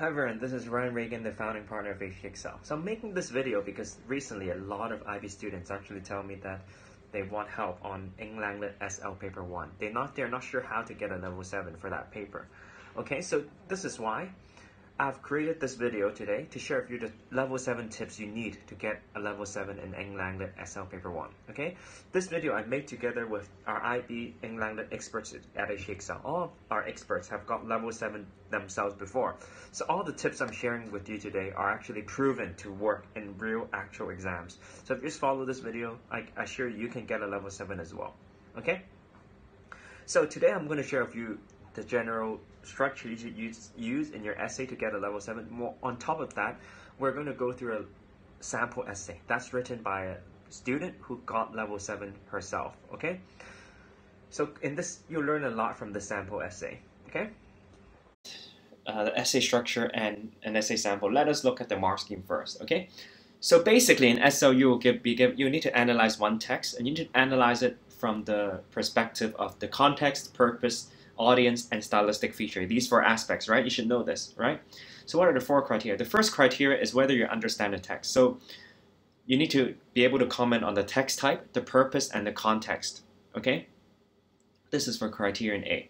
Hi everyone, this is Ryan Reagan, the founding partner of HKExcel. So I'm making this video because recently a lot of IB students actually tell me that they want help on Eng Lit SL paper 1. They're not, they're not sure how to get a level 7 for that paper. Okay, so this is why I've created this video today to share with you the level 7 tips you need to get a level 7 in Eng Lit SL Paper 1. Okay, this video I made together with our IB Eng Lit experts at HKExcel. All our experts have got level 7 themselves before. So all the tips I'm sharing with you today are actually proven to work in real actual exams. So if you just follow this video, I assure you, you can get a level 7 as well. Okay? So today I'm going to share with you the general structure you should use, use in your essay to get a level 7. More on top of that, we're going to go through a sample essay that's written by a student who got level 7 herself, okay? So in this, you'll learn a lot from the sample essay, okay? Uh, the essay structure and an essay sample. Let us look at the mark scheme first, okay? So basically in SL, you will give, be give, you need to analyze one text and you need to analyze it from the perspective of the context, purpose, audience, and stylistic feature. These four aspects, right? You should know this, right? So what are the four criteria? The first criteria is whether you understand the text. So you need to be able to comment on the text type, the purpose, and the context, okay? This is for criterion A.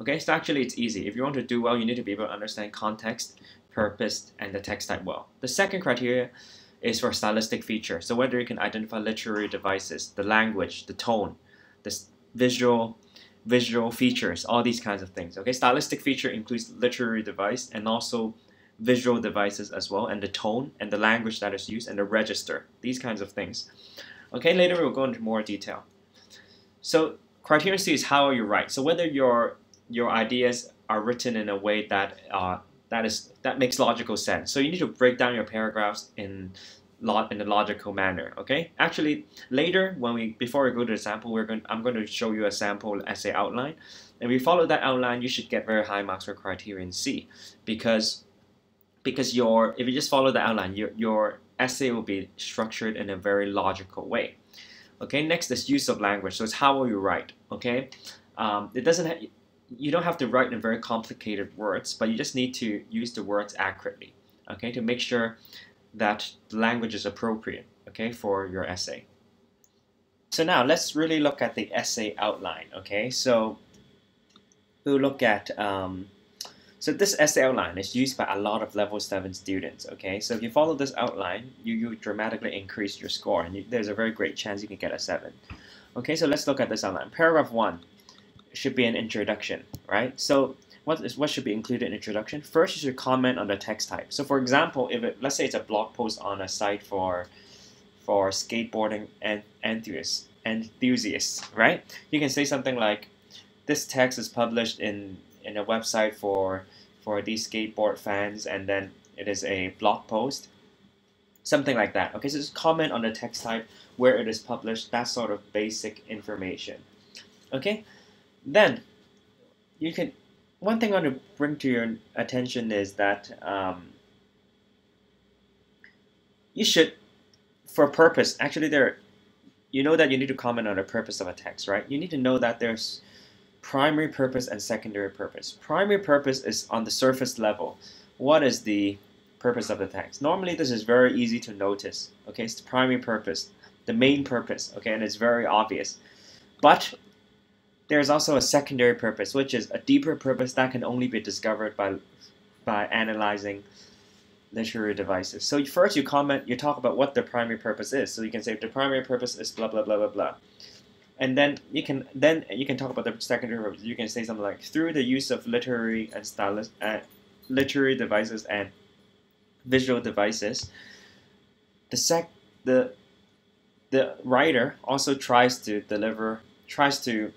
Okay, so actually it's easy. If you want to do well, you need to be able to understand context, purpose, and the text type well. The second criteria is for stylistic feature. So whether you can identify literary devices, the language, the tone, the visual, visual features, all these kinds of things. Okay, stylistic feature includes literary device and also visual devices as well, and the tone and the language that is used and the register, these kinds of things. Okay, later we'll go into more detail. So criterion C is how you write. So whether your your ideas are written in a way that uh, that is that makes logical sense. So you need to break down your paragraphs in in a logical manner. Okay. Actually, later when we before we go to the sample, we're going I'm going to show you a sample essay outline, and if you follow that outline, you should get very high marks for criterion C, because because your if you just follow the outline, your your essay will be structured in a very logical way. Okay. Next is use of language. So it's how will you write. Okay. Um, it doesn't. Ha- you don't have to write in very complicated words, but you just need to use the words accurately. Okay, to make sure that the language is appropriate, okay, for your essay. So now let's really look at the essay outline, okay? So we'll look at, um, so this essay outline is used by a lot of level 7 students, okay? So if you follow this outline, you, you dramatically increase your score and you, there's a very great chance you can get a 7. Okay, so let's look at this outline. Paragraph 1 should be an introduction, right? So what is what should be included in introduction? First, you should comment on the text type. So, for example, if it, let's say it's a blog post on a site for for skateboarding and enthusiasts, enthusiasts, right? You can say something like, "This text is published in in a website for for these skateboard fans," and then it is a blog post, something like that. Okay, so just comment on the text type where it is published. That sort of basic information. Okay, then you can one thing I want to bring to your attention is that um, you should, for purpose, actually there, you know that you need to comment on the purpose of a text, right? You need to know that there's primary purpose and secondary purpose. Primary purpose is on the surface level. What is the purpose of the text? Normally this is very easy to notice, okay? It's the primary purpose, the main purpose, okay? And it's very obvious. But there is also a secondary purpose, which is a deeper purpose that can only be discovered by by analyzing literary devices. So first you comment, you talk about what the primary purpose is. So you can say the primary purpose is blah blah blah blah blah. And then you can then you can talk about the secondary purpose. You can say something like through the use of literary and stylist uh, literary devices and visual devices, the sec the the writer also tries to deliver tries to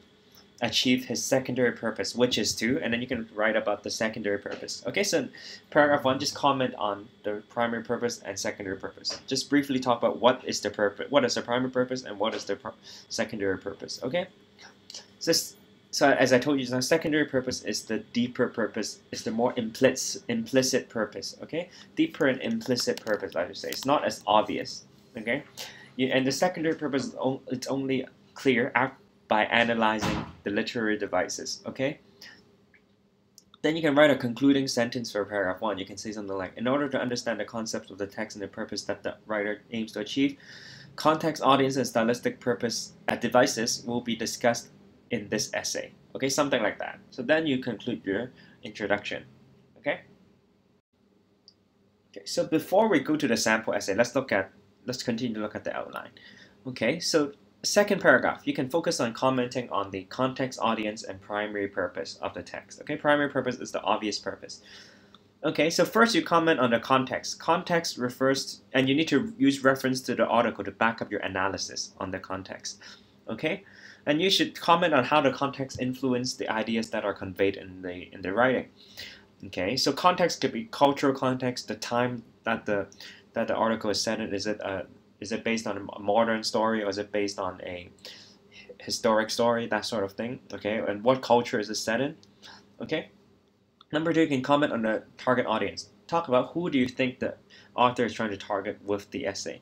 achieve his secondary purpose, which is to, and then you can write about the secondary purpose. Okay, so paragraph one, just comment on the primary purpose and secondary purpose. Just briefly talk about what is the purpose, what is the primary purpose, and what is the secondary purpose. Okay, so so as I told you, the secondary purpose is the deeper purpose, is the more implicit implicit purpose. Okay, deeper and implicit purpose, I should say. It's not as obvious. Okay, and the secondary purpose it's only clear after by analyzing the literary devices, okay? Then you can write a concluding sentence for paragraph one. You can say something like, in order to understand the concepts of the text and the purpose that the writer aims to achieve, context, audience, and stylistic purpose at devices will be discussed in this essay. Okay, something like that. So then you conclude your introduction. Okay. Okay, so before we go to the sample essay, let's look at let's continue to look at the outline. Okay, so second paragraph, you can focus on commenting on the context, audience, and primary purpose of the text. Okay, primary purpose is the obvious purpose. Okay, so first you comment on the context. Context refers, to, and you need to use reference to the article to back up your analysis on the context. Okay, and you should comment on how the context influenced the ideas that are conveyed in the in the writing. Okay, so context could be cultural context, the time that the that the article is set in. Is it a is it based on a modern story or is it based on a historic story, that sort of thing? Okay, and what culture is it set in? Okay. Number two, you can comment on the target audience. Talk about who do you think the author is trying to target with the essay.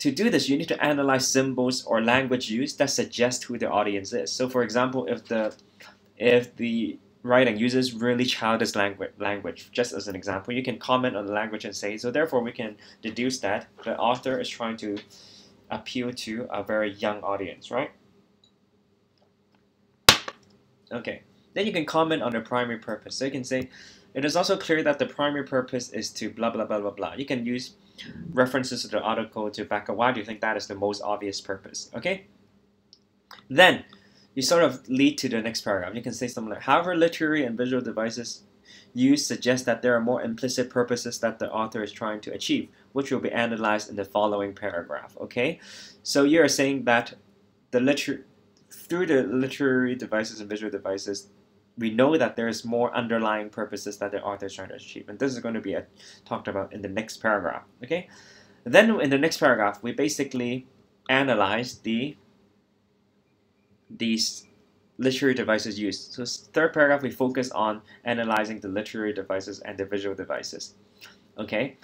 To do this, you need to analyze symbols or language used that suggest who the audience is. So, for example, if the if the writing uses really childish language, language, just as an example, you can comment on the language and say, so therefore we can deduce that the author is trying to appeal to a very young audience, right? Okay, then you can comment on the primary purpose. So you can say, it is also clear that the primary purpose is to blah, blah, blah, blah, blah. You can use references to the article to back up why do you think that is the most obvious purpose, okay? Then, you sort of lead to the next paragraph. You can say something like, however, literary and visual devices used suggest that there are more implicit purposes that the author is trying to achieve, which will be analyzed in the following paragraph. Okay, so you're saying that the liter through the literary devices and visual devices, we know that there's more underlying purposes that the author is trying to achieve, and this is going to be a, talked about in the next paragraph. Okay, then in the next paragraph, we basically analyze the these literary devices used. So third paragraph, we focus on analyzing the literary devices and the visual devices. Okay,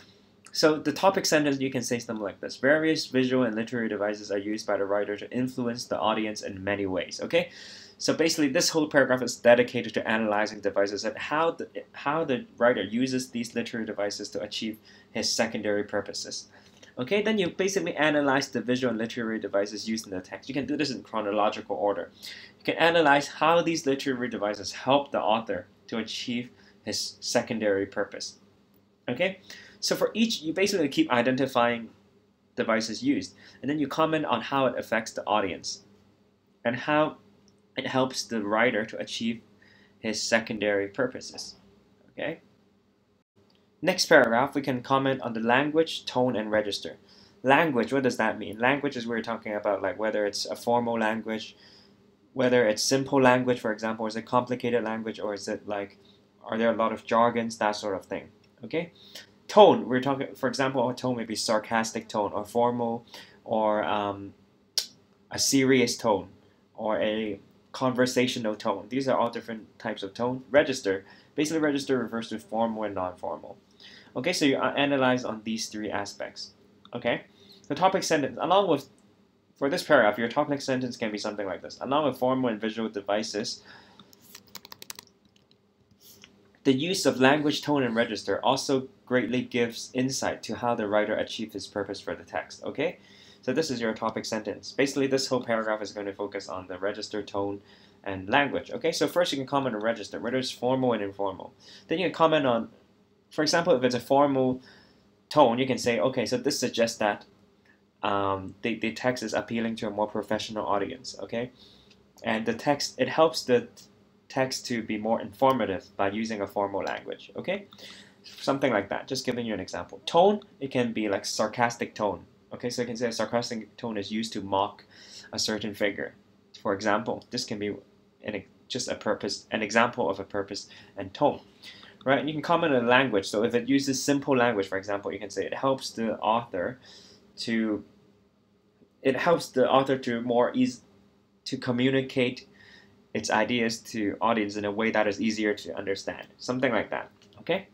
so the topic sentence, you can say something like this. Various visual and literary devices are used by the writer to influence the audience in many ways. Okay, so basically this whole paragraph is dedicated to analyzing devices and how the, how the writer uses these literary devices to achieve his secondary purposes. Okay, then you basically analyze the visual and literary devices used in the text. You can do this in chronological order. You can analyze how these literary devices help the author to achieve his secondary purpose. Okay, so for each, you basically keep identifying devices used, and then you comment on how it affects the audience and how it helps the writer to achieve his secondary purposes. Okay. Next paragraph, we can comment on the language, tone, and register. Language, what does that mean? Language is we're talking about like whether it's a formal language, whether it's simple language, for example, is it complicated language, or is it like, are there a lot of jargons, that sort of thing. Okay, tone. We're talking, for example, a tone may be sarcastic tone, or formal, or um, a serious tone, or a conversational tone. These are all different types of tone. Register. Basically, register refers to formal and non-formal. Okay, so you analyze on these three aspects. Okay, the topic sentence, along with, for this paragraph, your topic sentence can be something like this. Along with formal and visual devices, the use of language, tone, and register also greatly gives insight to how the writer achieved his purpose for the text. Okay, so this is your topic sentence. Basically, this whole paragraph is going to focus on the register, tone, and language. Okay, so first you can comment on register, whether it's formal and informal. Then you can comment on for example, if it's a formal tone, you can say, okay, so this suggests that um, the, the text is appealing to a more professional audience, okay? And the text, it helps the text to be more informative by using a formal language, okay? Something like that, just giving you an example. Tone, it can be like sarcastic tone, okay? So you can say a sarcastic tone is used to mock a certain figure. For example, this can be an, just a purpose, an example of a purpose and tone right? And you can comment on language. So if it uses simple language, for example, you can say it helps the author to it helps the author to more ease to communicate its ideas to audience in a way that is easier to understand. Something like that. Okay.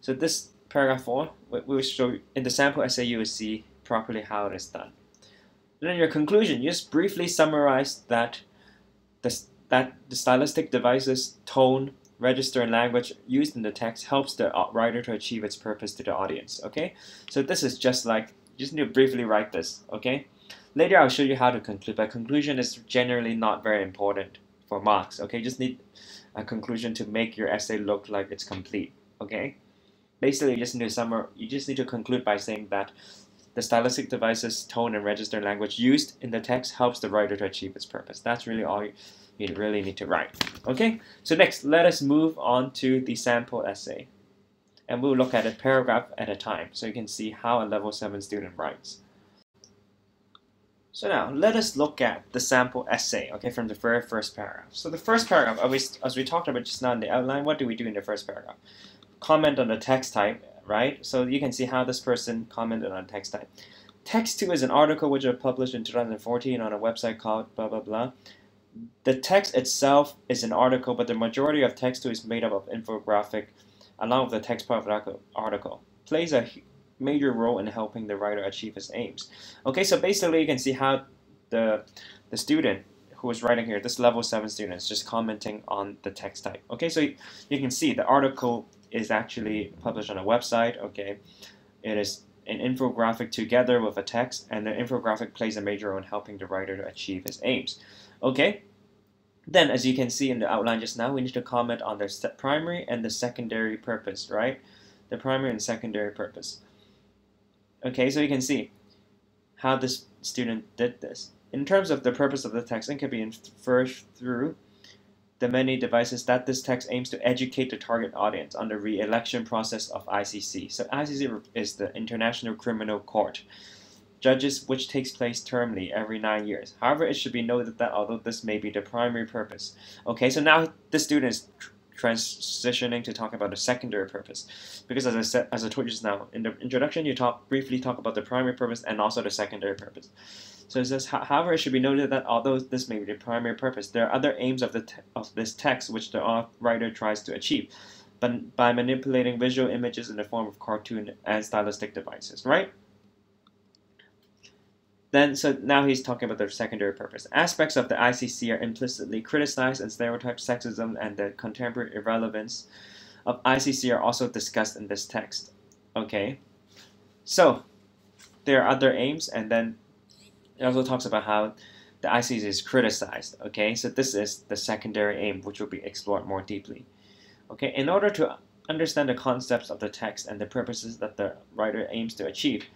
So this paragraph four, we will show in the sample essay you will see properly how it is done. Then in your conclusion, you just briefly summarize that the, that the stylistic devices, tone, register, and language used in the text helps the writer to achieve its purpose to the audience. Okay, so this is just like, you just need to briefly write this. Okay, later I'll show you how to conclude, but conclusion is generally not very important for marks. Okay, just need a conclusion to make your essay look like it's complete. Okay, basically you just need to summarize. You just need to conclude by saying that the stylistic devices, tone, and register language used in the text helps the writer to achieve its purpose. That's really all you, you really need to write. Okay, so next, let us move on to the sample essay. And we'll look at a paragraph at a time so you can see how a level 7 student writes. So now, let us look at the sample essay, okay, from the very first paragraph. So the first paragraph, as we, talked about just now in the outline, what do we do in the first paragraph? Comment on the text type right? So you can see how this person commented on text type. Text 2 is an article which was published in 2014 on a website called blah blah blah. The text itself is an article, but the majority of text 2 is made up of infographic along with the text part of the article. Plays a major role in helping the writer achieve his aims. Okay, so basically you can see how the the student who is writing here, this level 7 student is just commenting on the text type. Okay, so you can see the article is actually published on a website. Okay, it is an infographic together with a text, and the infographic plays a major role in helping the writer to achieve his aims. Okay, then as you can see in the outline just now, we need to comment on the primary and the secondary purpose, right? The primary and secondary purpose. Okay, so you can see how this student did this. In terms of the purpose of the text, it can be inferred through the many devices that this text aims to educate the target audience on the re-election process of ICC. So ICC is the International Criminal Court, judges which takes place termly every nine years. However, it should be noted that although this may be the primary purpose, okay, so now the student is transitioning to talk about the secondary purpose, because as I said, as I told you just now in the introduction, you talk briefly talk about the primary purpose and also the secondary purpose. So it says, however, it should be noted that although this may be the primary purpose, there are other aims of, the of this text which the writer tries to achieve, but by manipulating visual images in the form of cartoon and stylistic devices, right? Then, so now he's talking about the secondary purpose. Aspects of the ICC are implicitly criticized and stereotype sexism and the contemporary irrelevance of ICC are also discussed in this text. Okay, so there are other aims, and then it also talks about how the ICC is criticized. Okay, so this is the secondary aim, which will be explored more deeply. Okay, in order to understand the concepts of the text and the purposes that the writer aims to achieve,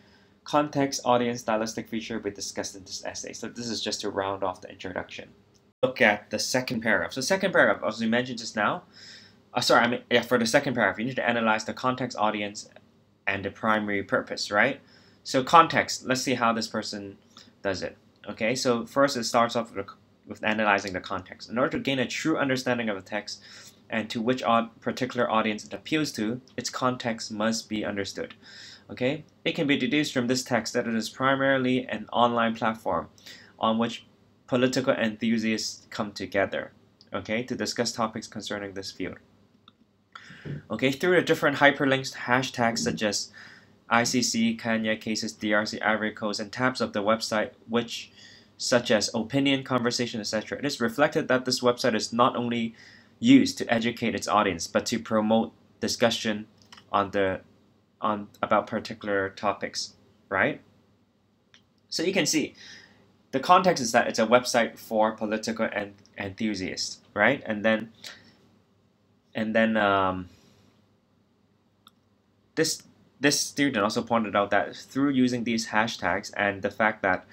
context, audience, stylistic feature will be discussed in this essay. So this is just to round off the introduction. Look at the second paragraph. So second paragraph, as we mentioned just now, uh, sorry, I mean, yeah, for the second paragraph, you need to analyze the context, audience, and the primary purpose, right? So context, let's see how this person does it. Okay, so first it starts off with, with analyzing the context. In order to gain a true understanding of the text and to which particular audience it appeals to, its context must be understood. Okay, it can be deduced from this text that it is primarily an online platform on which political enthusiasts come together, okay, to discuss topics concerning this field. Okay, through the different hyperlinks, hashtags such as ICC, Kenya cases, DRC, Ivory Coast, and tabs of the website, which such as opinion, conversation, etc. It is reflected that this website is not only used to educate its audience, but to promote discussion on the on about particular topics, right? So you can see the context is that it's a website for political and enthusiasts, right? And then and then um, this this student also pointed out that through using these hashtags and the fact that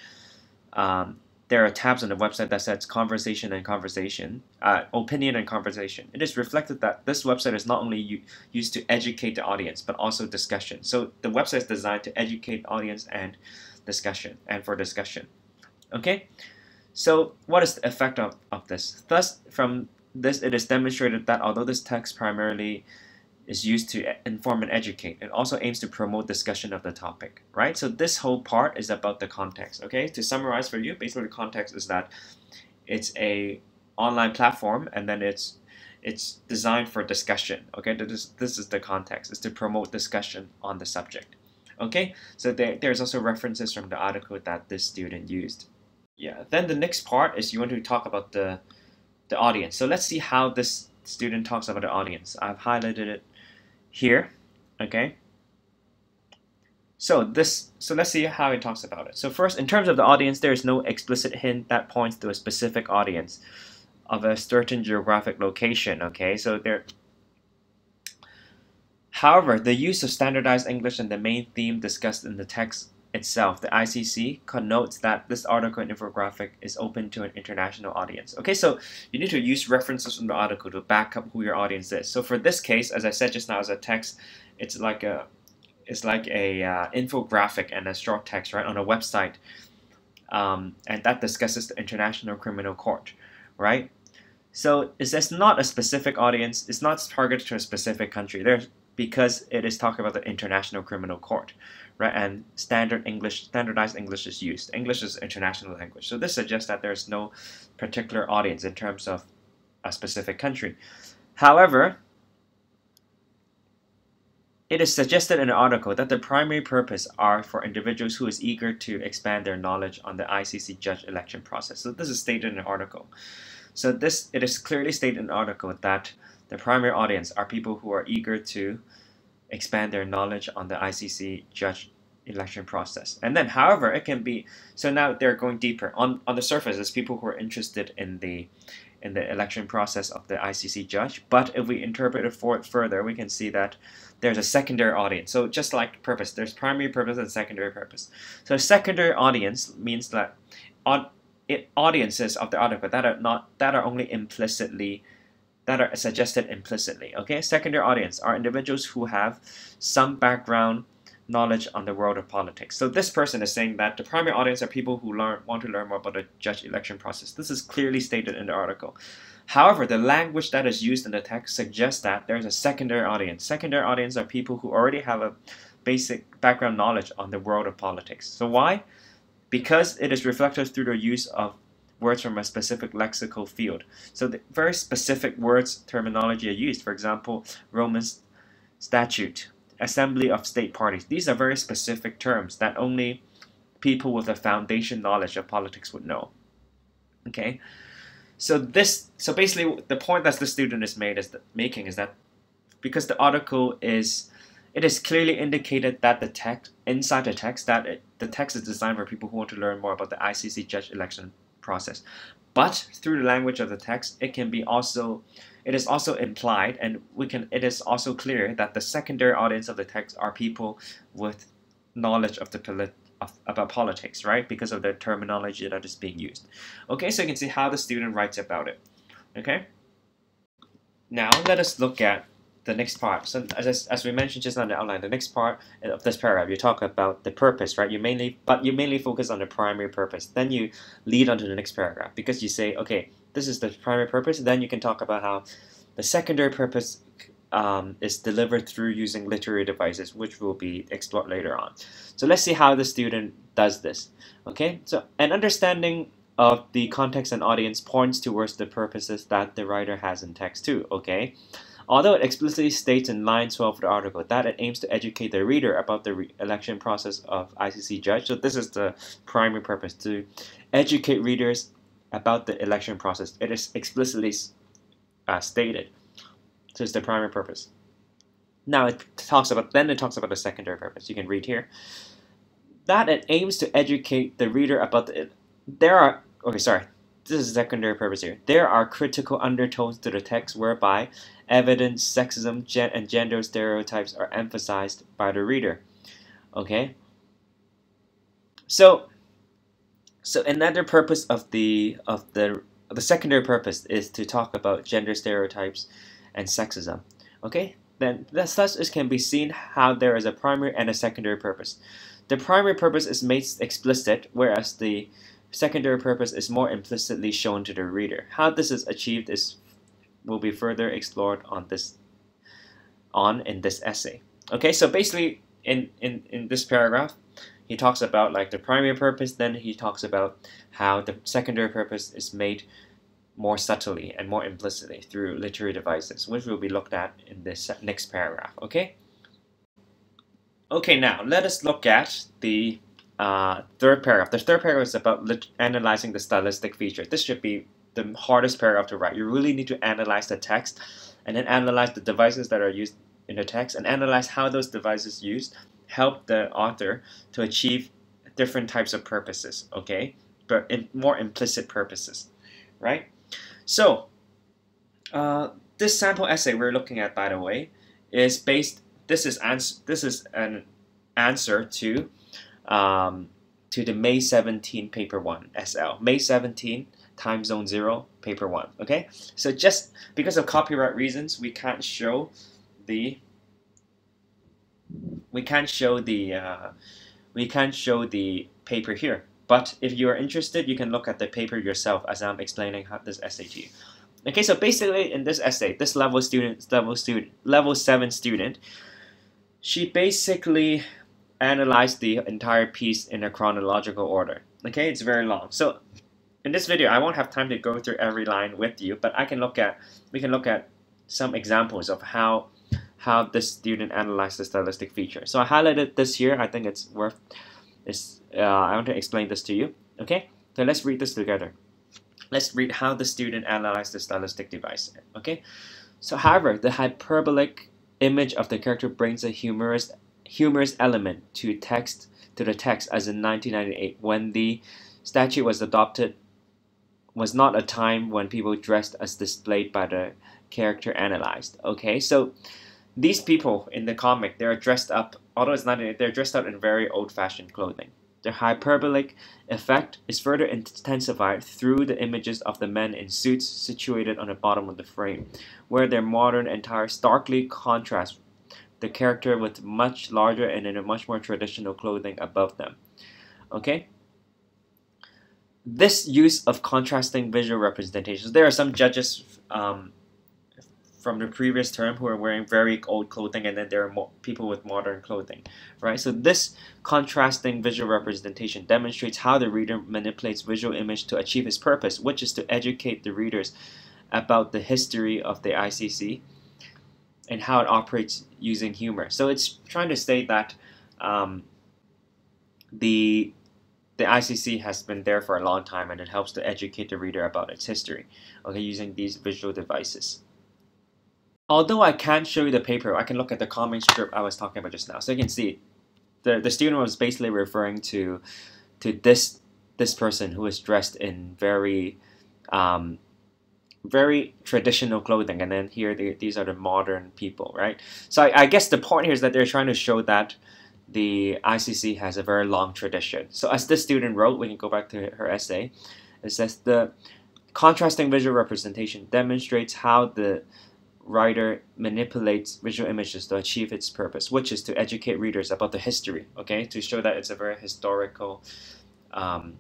um, there are tabs on the website that says conversation and conversation, uh, opinion and conversation. It is reflected that this website is not only used to educate the audience, but also discussion. So the website is designed to educate audience and discussion, and for discussion. Okay, so what is the effect of, of this? Thus, from this, it is demonstrated that although this text primarily is used to inform and educate. It also aims to promote discussion of the topic, right? So this whole part is about the context, okay? To summarize for you, basically the context is that it's a online platform and then it's it's designed for discussion, okay? This, this is the context, is to promote discussion on the subject, okay? So there, there's also references from the article that this student used. Yeah, then the next part is you want to talk about the, the audience. So let's see how this student talks about the audience. I've highlighted it here, okay? So this, so let's see how it talks about it. So first, in terms of the audience, there is no explicit hint that points to a specific audience of a certain geographic location, okay? So there, however, the use of standardized English and the main theme discussed in the text itself, the ICC, connotes that this article and infographic is open to an international audience. Okay, so you need to use references from the article to back up who your audience is. So for this case, as I said just now as a text, it's like a it's like a uh, infographic and a short text, right, on a website. Um, and that discusses the International Criminal Court, right? So it's not a specific audience. It's not targeted to a specific country. There's because it is talking about the International Criminal Court, right? And standard English, standardized English is used. English is international language. So this suggests that there's no particular audience in terms of a specific country. However, it is suggested in the article that the primary purpose are for individuals who is eager to expand their knowledge on the ICC judge election process. So this is stated in the article. So this it is clearly stated in the article that the primary audience are people who are eager to expand their knowledge on the ICC judge election process. And then, however, it can be so now they're going deeper on on the surface. It's people who are interested in the in the election process of the ICC judge. But if we interpret it for further, we can see that there's a secondary audience. So just like purpose, there's primary purpose and secondary purpose. So secondary audience means that on it, audiences of the article that are not that are only implicitly that are suggested implicitly. Okay, secondary audience are individuals who have some background knowledge on the world of politics. So this person is saying that the primary audience are people who learn want to learn more about the judge election process. This is clearly stated in the article. However, the language that is used in the text suggests that there's a secondary audience. Secondary audience are people who already have a basic background knowledge on the world of politics. So why? Because it is reflected through the use of words from a specific lexical field. So the very specific words terminology are used. For example, Roman statute, assembly of state parties. These are very specific terms that only people with a foundation knowledge of politics would know. Okay, so this, so basically, the point that the student is made is that, making is that because the article is, it is clearly indicated that the text inside the text that it, the text is designed for people who want to learn more about the ICC judge election process. But through the language of the text, it can be also it is also implied and we can it is also clear that the secondary audience of the text are people with knowledge of the polit of, about politics, right? Because of the terminology that is being used. Okay, so you can see how the student writes about it. Okay. Now let us look at the next part. So as, as we mentioned just on the outline, the next part of this paragraph, you talk about the purpose, right? You mainly, but you mainly focus on the primary purpose. Then you lead on to the next paragraph because you say, okay, this is the primary purpose. Then you can talk about how the secondary purpose um, is delivered through using literary devices, which will be explored later on. So let's see how the student does this. Okay, so an understanding of the context and audience points towards the purposes that the writer has in text 2. Okay. Although it explicitly states in line 12 of the article that it aims to educate the reader about the re election process of ICC judge, so this is the primary purpose to educate readers about the election process. It is explicitly uh, stated. So it's the primary purpose. Now it talks about then it talks about the secondary purpose. You can read here that it aims to educate the reader about the. There are okay, sorry. This is secondary purpose here. There are critical undertones to the text whereby evidence, sexism, gen and gender stereotypes are emphasized by the reader. Okay. So, so another purpose of the of the the secondary purpose is to talk about gender stereotypes and sexism. Okay, then thus, thus it can be seen how there is a primary and a secondary purpose. The primary purpose is made explicit, whereas the secondary purpose is more implicitly shown to the reader. How this is achieved is will be further explored on this on in this essay. Okay, so basically in, in, in this paragraph, he talks about like the primary purpose, then he talks about how the secondary purpose is made more subtly and more implicitly through literary devices, which will be looked at in this next paragraph, okay? Okay, now let us look at the uh, third paragraph. The third paragraph is about analyzing the stylistic feature. This should be the hardest paragraph to write. You really need to analyze the text and then analyze the devices that are used in the text and analyze how those devices used help the author to achieve different types of purposes, okay? But in more implicit purposes, right? So, uh, this sample essay we're looking at, by the way, is based. This is ans- This is an answer to um, to the May 17 paper one SL. May 17 time zone zero paper one. Okay, so just because of copyright reasons, we can't show the we can't show the uh, we can't show the paper here. But if you are interested, you can look at the paper yourself as I'm explaining how this essay to you. Okay, so basically in this essay, this level student, level student, level seven student, she basically analyzed the entire piece in a chronological order. Okay, it's very long. So in this video, I won't have time to go through every line with you, but I can look at we can look at some examples of how how this student analyzed the stylistic feature. So I highlighted this here. I think it's worth. It's, uh, I want to explain this to you. Okay, so let's read this together. Let's read how the student analyzed the stylistic device. Okay, so however, the hyperbolic image of the character brings a humorous humorous element to text to the text as in 1998 when the statute was adopted was not a time when people dressed as displayed by the character analyzed. Okay, so these people in the comic they're dressed up although it's not they're dressed up in very old-fashioned clothing the hyperbolic effect is further intensified through the images of the men in suits situated on the bottom of the frame, where their modern attire starkly contrasts the character with much larger and in a much more traditional clothing above them. Okay? This use of contrasting visual representations, there are some judges um, from the previous term who are wearing very old clothing and then there are people with modern clothing right? So this contrasting visual representation demonstrates how the reader manipulates visual image to achieve his purpose which is to educate the readers about the history of the ICC and how it operates using humor. So it's trying to state that um, the the ICC has been there for a long time and it helps to educate the reader about its history okay using these visual devices although I can't show you the paper, I can look at the comic strip I was talking about just now. So you can see the, the student was basically referring to to this this person who is dressed in very um, very traditional clothing and then here these are the modern people right so I, I guess the point here is that they're trying to show that the ICC has a very long tradition so as this student wrote we can go back to her essay it says the contrasting visual representation demonstrates how the writer manipulates visual images to achieve its purpose, which is to educate readers about the history, okay, to show that it's a very historical um,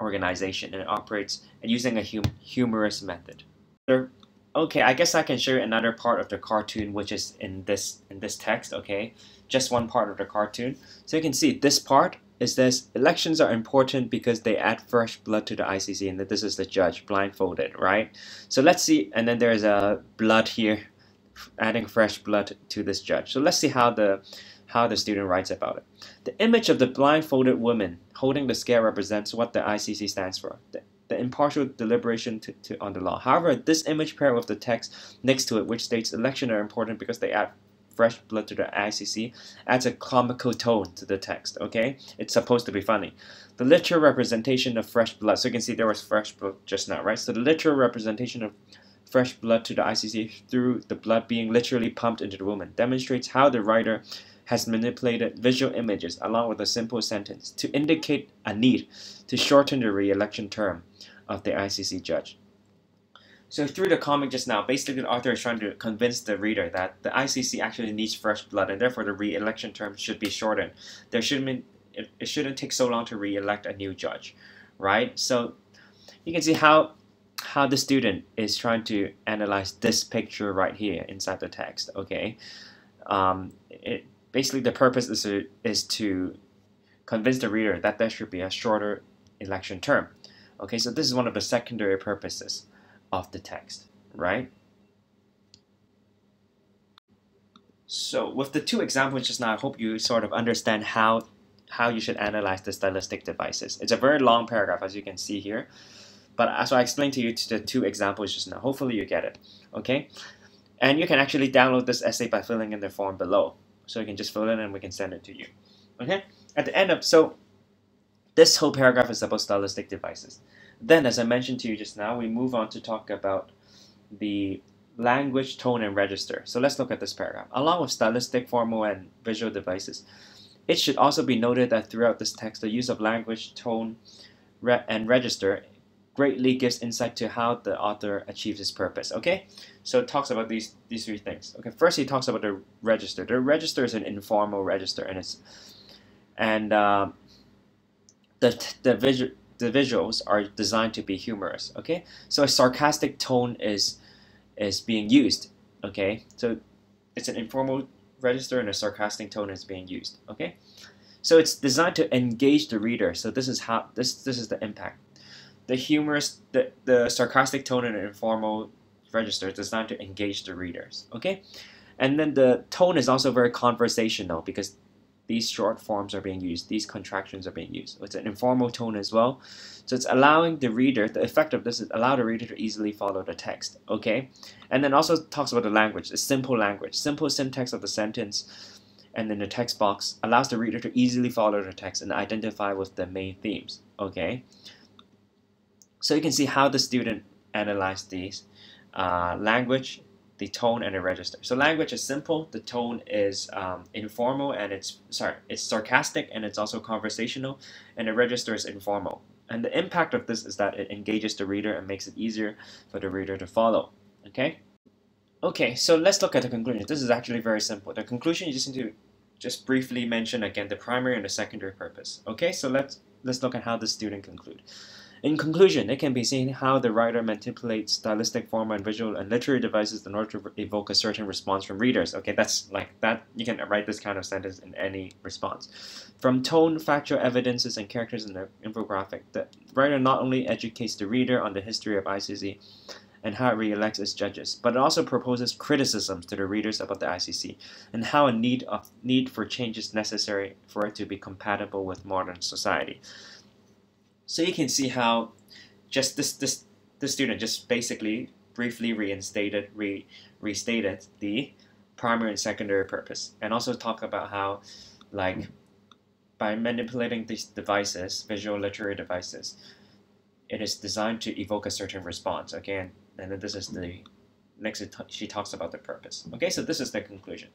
organization and it operates and using a hum humorous method. Okay, I guess I can show you another part of the cartoon which is in this in this text, okay? Just one part of the cartoon. So you can see this part is this elections are important because they add fresh blood to the ICC and that this is the judge blindfolded right? So let's see and then there's a blood here adding fresh blood to this judge. So let's see how the how the student writes about it. The image of the blindfolded woman holding the scale represents what the ICC stands for the, the impartial deliberation to, to, on the law. However this image paired with the text next to it which states elections are important because they add fresh blood to the ICC adds a comical tone to the text, okay? It's supposed to be funny. The literal representation of fresh blood, so you can see there was fresh blood just now, right? So the literal representation of fresh blood to the ICC through the blood being literally pumped into the woman demonstrates how the writer has manipulated visual images along with a simple sentence to indicate a need to shorten the re-election term of the ICC judge. So through the comic just now, basically the author is trying to convince the reader that the ICC actually needs fresh blood, and therefore the re-election term should be shortened. There shouldn't it, it shouldn't take so long to re-elect a new judge, right? So you can see how how the student is trying to analyze this picture right here inside the text. Okay, um, it basically the purpose is to, is to convince the reader that there should be a shorter election term. Okay, so this is one of the secondary purposes of the text, right? So with the two examples just now, I hope you sort of understand how how you should analyze the stylistic devices. It's a very long paragraph as you can see here, but as I explained to you the two examples just now, hopefully you get it, okay? And you can actually download this essay by filling in the form below. So you can just fill it in and we can send it to you. Okay? At the end of, so this whole paragraph is about stylistic devices. Then, as I mentioned to you just now, we move on to talk about the language, tone, and register. So let's look at this paragraph. Along with stylistic, formal, and visual devices, it should also be noted that throughout this text, the use of language, tone, re and register greatly gives insight to how the author achieves his purpose. Okay, so it talks about these these three things. Okay, first he talks about the register. The register is an informal register, and it's and uh, the the visual the visuals are designed to be humorous. Okay, so a sarcastic tone is is being used. Okay, so it's an informal register and a sarcastic tone is being used. Okay, so it's designed to engage the reader. So this is how this this is the impact. The humorous, the, the sarcastic tone and informal register is designed to engage the readers. Okay, and then the tone is also very conversational because these short forms are being used, these contractions are being used. It's an informal tone as well. So it's allowing the reader, the effect of this is allow the reader to easily follow the text, okay? And then also talks about the language, the simple language, simple syntax of the sentence, and then the text box allows the reader to easily follow the text and identify with the main themes, okay? So you can see how the student analyzed these. Uh, language, the tone, and the register. So language is simple, the tone is um, informal, and it's, sorry, it's sarcastic, and it's also conversational, and the register is informal. And the impact of this is that it engages the reader and makes it easier for the reader to follow, okay? Okay, so let's look at the conclusion. This is actually very simple. The conclusion, you just need to just briefly mention again the primary and the secondary purpose. Okay, so let's let's look at how the student conclude. In conclusion, it can be seen how the writer manipulates stylistic, form and visual and literary devices in order to evoke a certain response from readers. Okay, that's like that. You can write this kind of sentence in any response. From tone, factual evidences, and characters in the infographic, the writer not only educates the reader on the history of ICC and how it re-elects its judges, but it also proposes criticisms to the readers about the ICC and how a need of need for change is necessary for it to be compatible with modern society. So you can see how just this this the student just basically briefly reinstated re restated the primary and secondary purpose and also talk about how like by manipulating these devices, visual literary devices, it is designed to evoke a certain response. Again, and then this is the next she talks about the purpose. Okay, so this is the conclusion.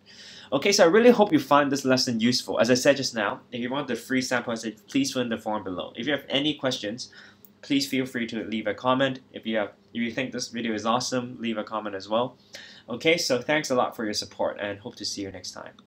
Okay, so I really hope you find this lesson useful. As I said just now, if you want the free sample essay, please fill in the form below. If you have any questions, please feel free to leave a comment. If you have, if you think this video is awesome, leave a comment as well. Okay, so thanks a lot for your support and hope to see you next time.